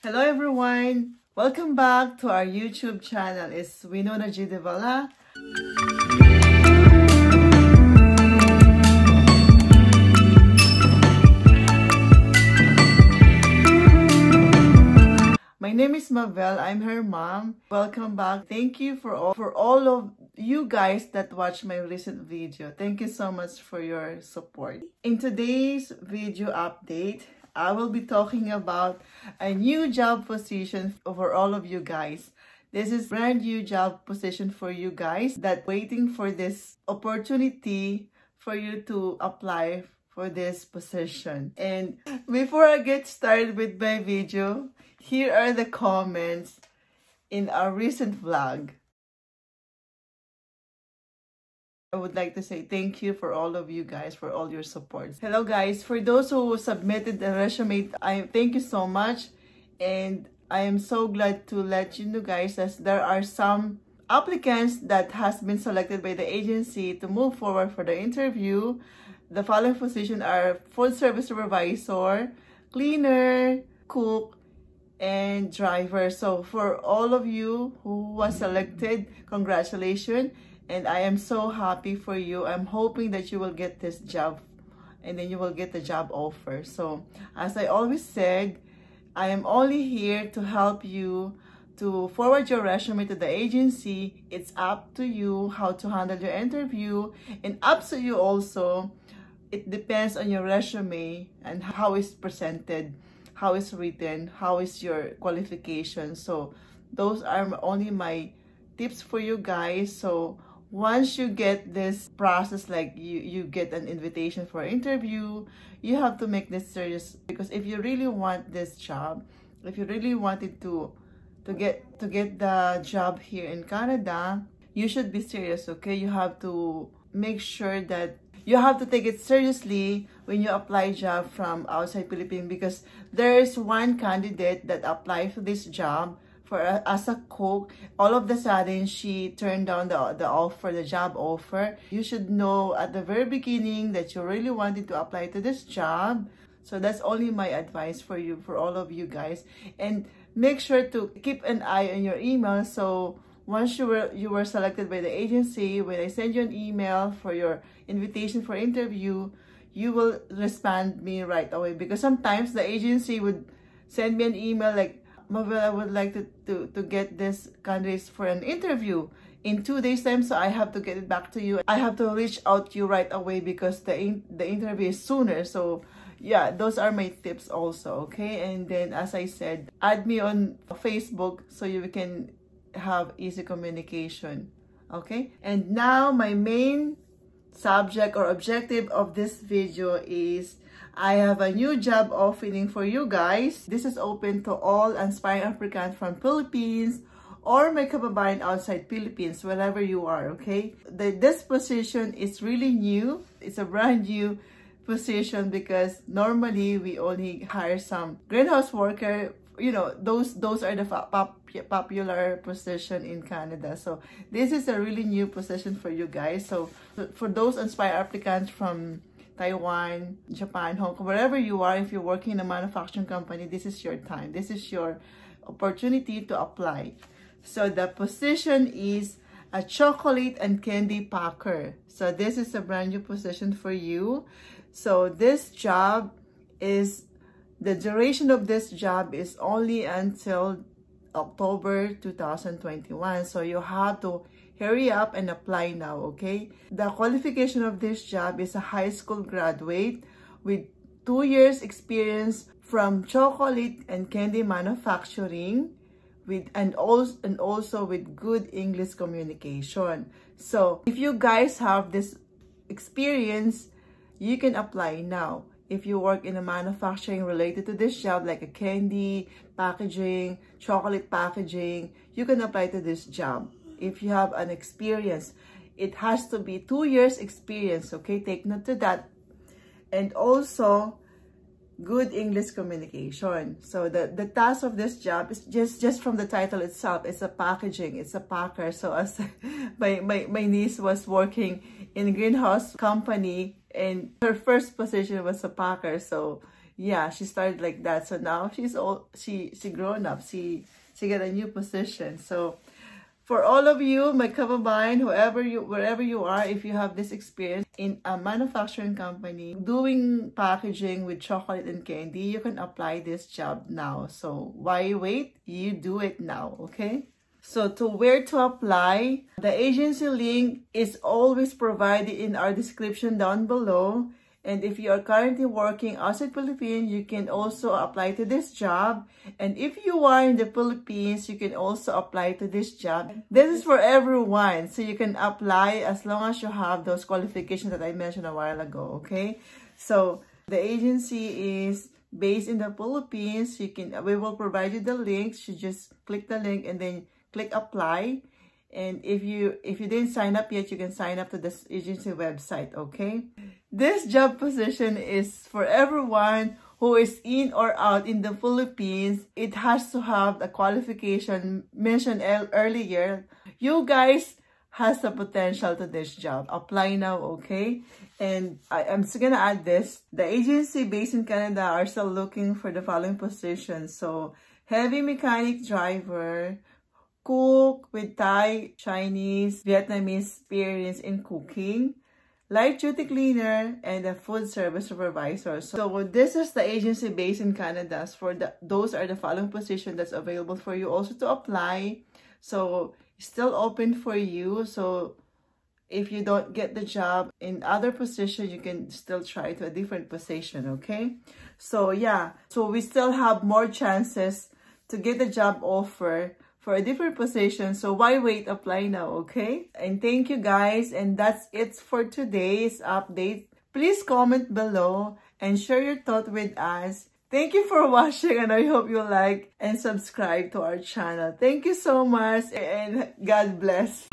Hello everyone! Welcome back to our YouTube channel. It's Wynnona G. De Villa. My name is Mabel. I'm her mom. Welcome back. Thank you for all, for all of you guys that watched my recent video. Thank you so much for your support. In today's video update, I will be talking about a new job position for all of you guys. This is brand new job position for you guys that waiting for this opportunity for you to apply for this position. And before I get started with my video, here are the comments in our recent vlog. I would like to say thank you for all of you guys for all your support. Hello guys, for those who submitted the resume, I thank you so much and I am so glad to let you know guys that there are some applicants that has been selected by the agency to move forward for the interview. The following positions are food service supervisor, cleaner, cook, and driver. So for all of you who was selected, congratulations and I am so happy for you. I'm hoping that you will get this job and then you will get the job offer. So as I always said, I am only here to help you to forward your resume to the agency. It's up to you how to handle your interview and up to you also. It depends on your resume and how it's presented, how it's written, how is your qualification. So those are only my tips for you guys. So once you get this process like you you get an invitation for interview you have to make this serious. Because if you really want this job if you really wanted to to get to get the job here in canada you should be serious okay? You have to make sure that you have to take it seriously when you apply job from outside philippines. Because there is one candidate that applied for this job for a, as a cook all of the sudden she turned down the, the offer the job offer. You should know at the very beginning that you really wanted to apply to this job. So that's only my advice for you for all of you guys. And make sure to keep an eye on your email. So once you were you were selected by the agency when i send you an email for your invitation for interview you will respond me right away. Because sometimes the agency would send me an email like Mabel, I would like to, to, to get this candidates for an interview in two days time so I have to get it back to you. I have to reach out to you right away because the, in, the interview is sooner. So yeah, those are my tips also, okay? And then as I said, add me on Facebook so you can have easy communication, okay? And now my main subject or objective of this video is I have a new job opening for you guys. This is open to all aspiring applicants from Philippines or may kababayan outside Philippines, wherever you are, okay? The, this position is really new. It's a brand new position because normally we only hire some greenhouse worker you know those those are the pop, popular position in canada so this is a really new position for you guys so for those inspired applicants from taiwan japan hong kong wherever you are if you're working in a manufacturing company this is your time. This is your opportunity to apply. So the position is a chocolate and candy packer. So this is a brand new position for you. So this job is the duration of this job is only until October 2021. So you have to hurry up and apply now, okay? The qualification of this job is a high school graduate with two years experience from chocolate and candy manufacturing with and also and also with good English communication. So if you guys have this experience, you can apply now if you work in a manufacturing related to this job, like a candy, packaging, chocolate packaging, you can apply to this job. If you have an experience, it has to be two years experience, okay? Take note to that. And also, good English communication. So the, the task of this job is just, just from the title itself, it's a packaging, it's a packer. So as my, my, my niece was working in greenhouse company and her first position was a packer. So yeah, she started like that. So now she's all she she grown up. She she got a new position. So for all of you, my kababayan, whoever you, wherever you are, if you have this experience in a manufacturing company, doing packaging with chocolate and candy, you can apply this job now. So why wait? You do it now, okay? So to where to apply, the agency link is always provided in our description down below. And if you are currently working outside Philippines, you can also apply to this job. And if you are in the Philippines, you can also apply to this job. This is for everyone. So you can apply as long as you have those qualifications that I mentioned a while ago, okay? So the agency is based in the Philippines. You can we will provide you the links. You just click the link and then click apply and if you if you didn't sign up yet you can sign up to this agency website okay this job position is for everyone who is in or out in the philippines. It has to have the qualification mentioned earlier. You guys has the potential to this job. Apply now okay? And I, am still gonna add this. The agency based in canada are still looking for the following positions so heavy mechanic driver cook with Thai, Chinese, Vietnamese experience in cooking, light duty cleaner, and a food service supervisor. So this is the agency based in Canada. For the, those are the following positions that's available for you also to apply. So still open for you. So if you don't get the job in other position, you can still try to a different position, okay? So yeah, so we still have more chances to get the job offer for a different position. So why wait? Apply now, okay? And thank you guys. And that's it for today's update. Please comment below and share your thought with us. Thank you for watching and I hope you like and subscribe to our channel. Thank you so much and God bless.